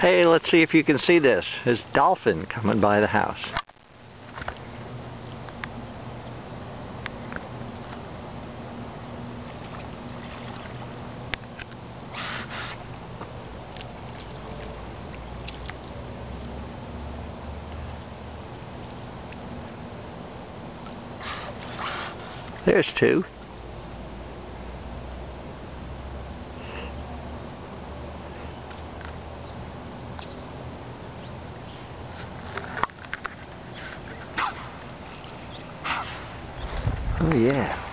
Hey, let's see if you can see this. There's dolphin coming by the house. There's two. Oh yeah.